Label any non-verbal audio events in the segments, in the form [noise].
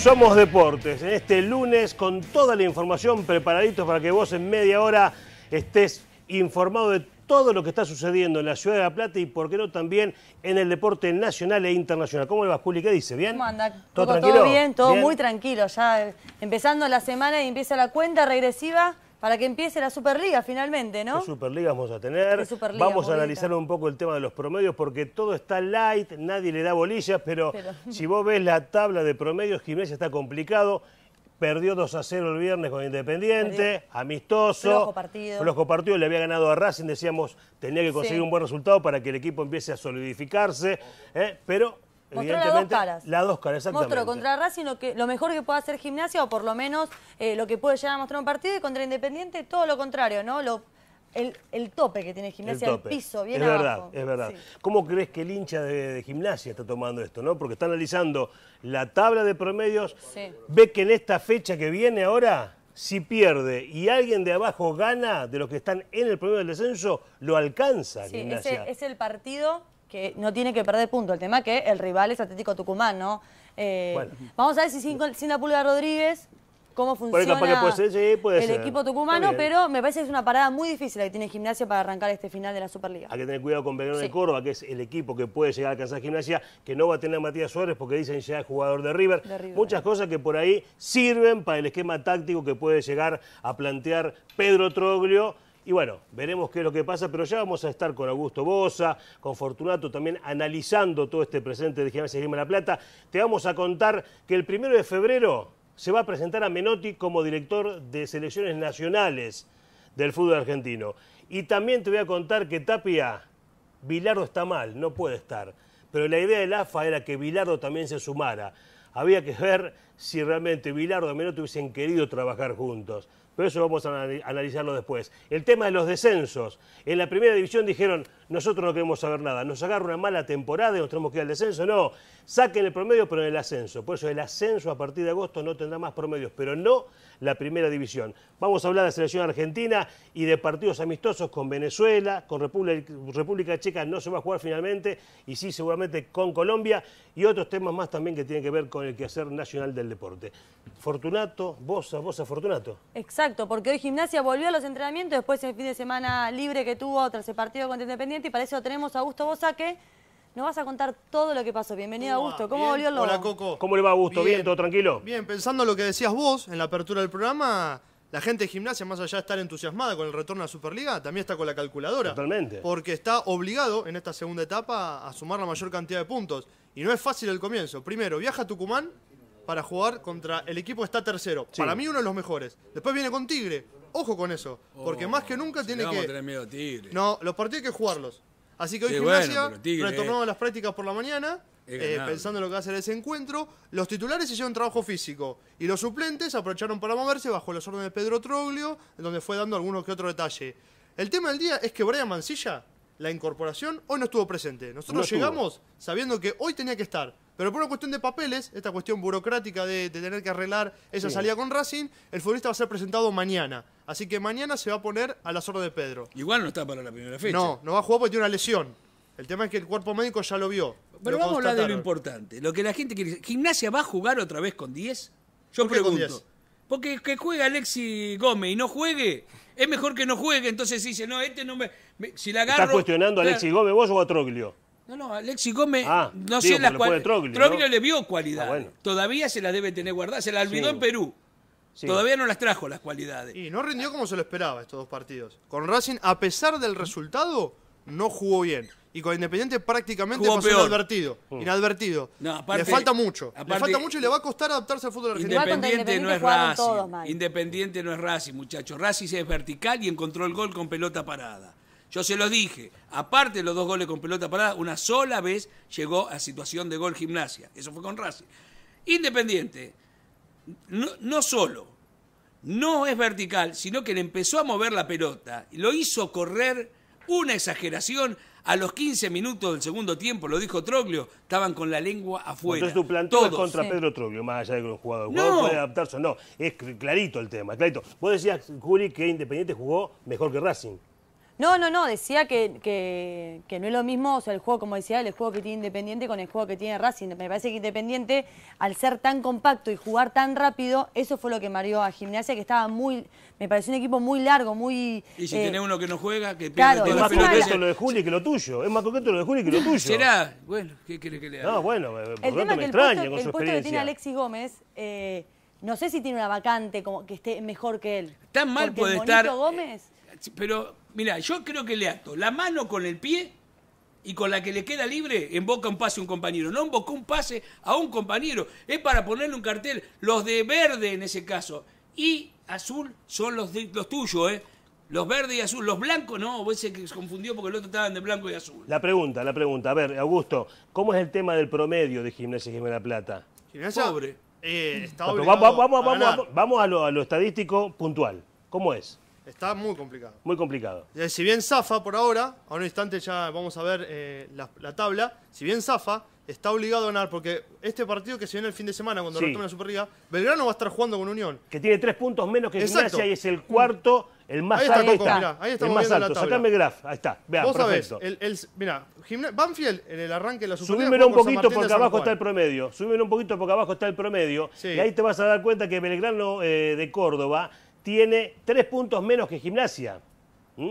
Somos Deportes, en este lunes con toda la información preparaditos para que vos en media hora estés informado de todo lo que está sucediendo en la ciudad de La Plata y por qué no también en el deporte nacional e internacional. ¿Cómo le va, Juli? ¿Qué dice? ¿Bien? ¿Cómo anda? ¿Todo Todo, tranquilo? todo bien, todo ¿Bien? muy tranquilo. Ya eh, empezando la semana y empieza la cuenta regresiva para que empiece la Superliga finalmente, ¿no? ¿Qué Superliga vamos a tener? ¿Qué Superliga, vamos a bonita? analizar un poco el tema de los promedios porque todo está light, nadie le da bolillas, pero, Pero- [laughs] si vos ves la tabla de promedios, Gimnasia está complicado. Perdió 2 a 0 el viernes con Independiente, Perdió. amistoso. Flojo partido. Flojo partido, le había ganado a Racing, decíamos, tenía que conseguir Sí. un buen resultado para que el equipo empiece a solidificarse, ¿eh? pero Mostró las dos caras. las dos caras, exactamente. Mostró contra Racing lo, que, lo mejor que puede hacer Gimnasia, o por lo menos eh, lo que puede llegar a mostrar un partido, y contra Independiente todo lo contrario, ¿no? Lo, el, el tope que tiene Gimnasia, el, piso, bien es abajo. verdad, es verdad. Sí. ¿Cómo crees que el hincha de, de gimnasia está tomando esto, no? Porque está analizando la tabla de promedios, Sí. ve que en esta fecha que viene ahora, si pierde y alguien de abajo gana de los que están en el promedio del descenso, lo alcanza Sí, gimnasia. ese es el partido que no tiene que perder punto. El tema es que el rival es Atlético Tucumán, ¿no? Eh, Bueno. Vamos a ver si sin, sin la Pulga Rodríguez, cómo funciona capaz que puede ser, sí, puede el ser. equipo tucumano, pero me parece que es una parada muy difícil la que tiene Gimnasia para arrancar este final de la Superliga. Hay que tener cuidado con Belgrano de. Córdoba, que es el equipo que puede llegar a alcanzar gimnasia, que no va a tener a Matías Suárez porque dicen ya es jugador de River. De River. Muchas cosas que por ahí sirven para el esquema táctico que puede llegar a plantear Pedro Troglio. Y bueno, veremos qué es lo que pasa, pero ya vamos a estar con Augusto Bosa, con Fortunato también analizando todo este presente de Gimnasia Grima La Plata. Te vamos a contar que el primero de febrero se va a presentar a Menotti como director de selecciones nacionales del fútbol argentino. Y también te voy a contar que Tapia, Bilardo está mal, no puede estar. Pero la idea del AFA era que Bilardo también se sumara. Había que ver si realmente Bilardo y Menotti hubiesen querido trabajar juntos. Pero eso vamos a anali- analizarlo después. El tema de los descensos. En la primera división dijeron, nosotros no queremos saber nada. Nos agarra una mala temporada y nos tenemos que ir al descenso. No, saquen el promedio, pero en el ascenso. Por eso el ascenso a partir de agosto no tendrá más promedios, pero no la primera división. Vamos a hablar de selección argentina y de partidos amistosos con Venezuela, con República, República Checa no se va a jugar finalmente, y sí seguramente con Colombia, y otros temas más también que tienen que ver con el quehacer nacional del deporte. Fortunato, Bosa, Bosa Fortunato. Exacto, porque hoy Gimnasia volvió a los entrenamientos después del fin de semana libre que tuvo tras el partido contra Independiente y para eso tenemos a Augusto Bosa que nos vas a contar todo lo que pasó. Bienvenido Augusto, ¿cómo Bien. volvió el lobo? Hola, Coco. ¿Cómo le va, Augusto? ¿Bien? ¿Todo tranquilo? Bien, pensando en lo que decías vos en la apertura del programa, la gente de gimnasia, más allá de estar entusiasmada con el retorno a la Superliga, también está con la calculadora. Totalmente. Porque está obligado en esta segunda etapa a sumar la mayor cantidad de puntos. Y no es fácil el comienzo. Primero, viaja a Tucumán para jugar contra el equipo que está tercero. Sí. Para mí uno de los mejores. Después viene con Tigre. Ojo con eso. Porque más que nunca tiene que... miedo a Tigre. No, los partidos hay que jugarlos. Así que hoy Sí, Gimnasia bueno, pero Tigre, retornó eh. a las prácticas por la mañana, eh, pensando en lo que va a ser ese encuentro. Los titulares hicieron trabajo físico y los suplentes aprovecharon para moverse bajo los órdenes de Pedro Troglio, donde fue dando algunos que otro detalle. El tema del día es que Brian Mancilla, la incorporación, hoy no estuvo presente. Nosotros No estuvo. llegamos sabiendo que hoy tenía que estar. Pero por una cuestión de papeles, esta cuestión burocrática de, de tener que arreglar esa Sí. salida con Racing, el futbolista va a ser presentado mañana. Así que mañana se va a poner a las órdenes de Pedro. Igual no está para la primera fecha. No, no va a jugar porque tiene una lesión. El tema es que el cuerpo médico ya lo vio. Pero lo vamos a hablar de lo importante. Lo que la gente quiere. ¿Gimnasia va a jugar otra vez con 10? Yo ¿Por qué con pregunto. 10? Porque que juegue Alexi Gómez y no juegue, es mejor que no juegue. Entonces dice, no, este no me. me- si la agarro. ¿Estás cuestionando a. Alexis Gómez vos o a Troglio? No, no, Alexi Gómez, Ah, no digo, sé las cualidades. Troglio, ¿no? le vio cualidades. Ah, bueno. Todavía se las debe tener guardadas. Se las olvidó Sí. en Perú. Sí. Todavía no las trajo las cualidades. Y no rindió como se lo esperaba estos dos partidos. Con Racing, a pesar del resultado, no jugó bien. Y con Independiente prácticamente Jugó pasó peor. inadvertido. Inadvertido. No, aparte- le falta mucho. le falta mucho y le va a costar adaptarse al fútbol argentino. Independiente no es todos Racing. Independiente no es Racing, muchachos. Racing es vertical y encontró el gol con pelota parada. Yo se los dije, aparte de los dos goles con pelota parada, una sola vez llegó a situación de gol gimnasia. Eso fue con Racing. Independiente, no, no solo no es vertical, sino que le empezó a mover la pelota y lo hizo correr una exageración. A los 15 minutos del segundo tiempo, lo dijo Troglio, estaban con la lengua afuera. Entonces tu planteo es contra Sí. Pedro Troglio, más allá de que un jugador. El No. jugador puede adaptarse o no. Es cl- clarito el tema, clarito. Vos decías, Juli, que Independiente jugó mejor que Racing. No, no, no, decía que, que, que no es lo mismo, o sea, el juego, como decía, el juego que tiene Independiente con el juego que tiene Racing. Me parece que Independiente, al ser tan compacto y jugar tan rápido, eso fue lo que mareó a Gimnasia, que estaba muy, me pareció un equipo muy largo, muy... Y si eh, tenés uno que no juega, que pierde claro, Es toda la más coqueto lo de Juli que lo tuyo. Es más coqueto lo de Juli que lo [laughs] tuyo. ¿Será? Bueno, ¿qué quiere que le haga? No, bueno, eh, por El lo tema tanto es me que el extraña con el su puesto que tiene. Alexis Gómez, eh, no sé si tiene una vacante como que esté mejor que él. Tan mal Porque puede el estar. Gómez, Sí, Pero, mira, yo creo que le ato la mano con el pie y con la que le queda libre emboca un pase a un compañero. No embocó un pase a un compañero. Es para ponerle un cartel. Los de verde en ese caso. Y azul son los, de- los tuyos, ¿eh? Los verde y azul. Los blancos no. Vos se confundió porque el otro estaban de blanco y azul. La pregunta, la pregunta. A ver, Augusto, ¿cómo es el tema del promedio de Gimnasia y Gimnasia de la Plata? Gimnasia, Pobre. eh, está No, vamos, vamos, a vamos, ganar. vamos, vamos a, lo, a lo estadístico puntual. ¿Cómo es? Está muy complicado. Muy complicado. Eh, Si bien Zafa por ahora, a un instante ya vamos a ver eh, la, la tabla, si bien Zafa está obligado a ganar, porque este partido que se viene el fin de semana cuando Sí. retome la Superliga, Belgrano va a estar jugando con Unión. Que tiene tres puntos menos que Exacto. Gimnasia y es el cuarto, el más Ahí está, alto. Coco, está. mirá, ahí el más la alto. tabla. Sacame el graph. Ahí está. Vean, Vos sabés, perfecto. el, el, mirá, Gimna- Banfield en el arranque de la Superliga Subímelo un poquito porque abajo está el promedio. Subímelo un poquito porque abajo está el promedio. Sí. Y ahí te vas a dar cuenta que Belgrano eh, de Córdoba tiene tres puntos menos que Gimnasia. ¿Mm?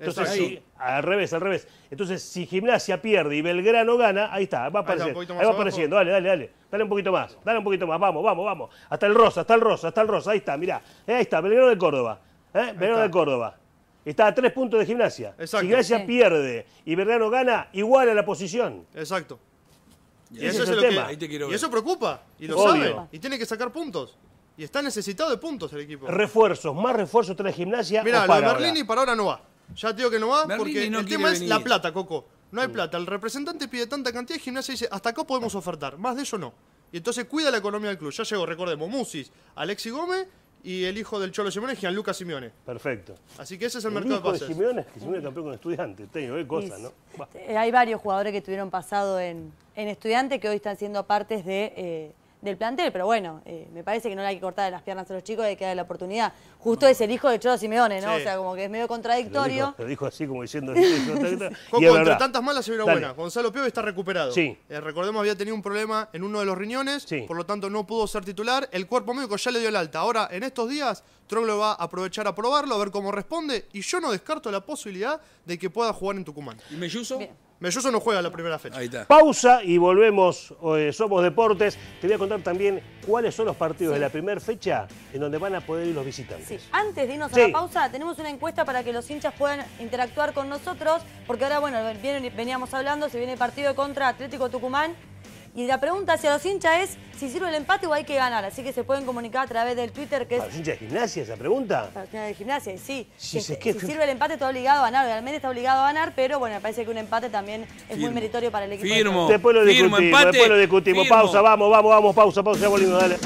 Entonces, sí, al revés, al revés. Entonces, si Gimnasia pierde y Belgrano gana, ahí está, va apareciendo. Ahí va abajo. apareciendo, dale, dale, dale. Dale un poquito más, dale un poquito más, vamos, vamos, vamos. Hasta el rosa, hasta el rosa, hasta el rosa, ahí está, mirá. Eh, Ahí está, Belgrano de Córdoba. ¿eh? Belgrano está. de Córdoba. Está a tres puntos de Gimnasia. Exacto. Si Gimnasia Sí. pierde y Belgrano gana, igual a la posición. Exacto. Y, Ese eso es el lo tema. que, Ahí te quiero y eso preocupa. Y lo Obvio. sabe. Y tiene que sacar puntos. Y está necesitado de puntos el equipo. Refuerzos, más refuerzos trae Gimnasia. Mira, lo de para Berlini ahora? para ahora no va. Ya te digo que no va Berlini porque no el tema es la plata, Coco. No Mm. hay plata. El representante pide tanta cantidad y gimnasia dice, hasta acá podemos ofertar. Más de eso no. Y entonces cuida la economía del club. Ya llegó, recordemos, Musis, Alexi Gómez y el hijo del Cholo Simeone, Gianluca Simeone. Perfecto. Así que ese es el, El mercado hijo de de pases. Simeone, que Simeone campeón con estudiantes. Tengo, qué cosa, Y- ¿no? Va. eh, hay varios jugadores que tuvieron pasado en, en estudiantes que hoy están siendo partes de, eh, del plantel, pero bueno, eh, me parece que no le hay que cortar las piernas a los chicos, hay que darle la oportunidad. Justo es el hijo de Cholo Simeone, ¿no? Sí. O sea, como que es medio Lo contradictorio. dijo, lo dijo así como diciendo. [laughs] Coco, verdad. entre tantas malas se una buena. Gonzalo Pio está recuperado. Sí. Eh, recordemos, había tenido un problema en uno de los riñones, Sí. por lo tanto no pudo ser titular. El cuerpo médico ya le dio el alta. Ahora, en estos días, Troglio va a aprovechar a probarlo, a ver cómo responde. Y yo no descarto la posibilidad de que pueda jugar en Tucumán. ¿Y Melluso? Bien. Melloso no juega la primera fecha. Ahí está. Pausa y volvemos. eh, Somos Deportes. Te voy a contar también cuáles son los partidos de la primera fecha en donde van a poder ir los visitantes. Sí, antes de irnos Sí. a la pausa, tenemos una encuesta para que los hinchas puedan interactuar con nosotros, porque ahora, bueno, vienen- veníamos hablando, se viene el partido contra Atlético Tucumán, y la pregunta hacia los hinchas es si sirve el empate o hay que ganar, así que se pueden comunicar a través del Twitter, que es ¿Para los hinchas de gimnasia esa pregunta? para el de gimnasia, sí. Si, que- si sirve el empate, está obligado a ganar, realmente está obligado a ganar, pero bueno, me parece que un empate también es muy meritorio para el equipo. de Firmo. Todos. Después lo Firmo, discutimos, empate, después lo discutimos. firmo. Pausa, vamos, vamos, vamos, pausa, pausa, ya volvimos, dale.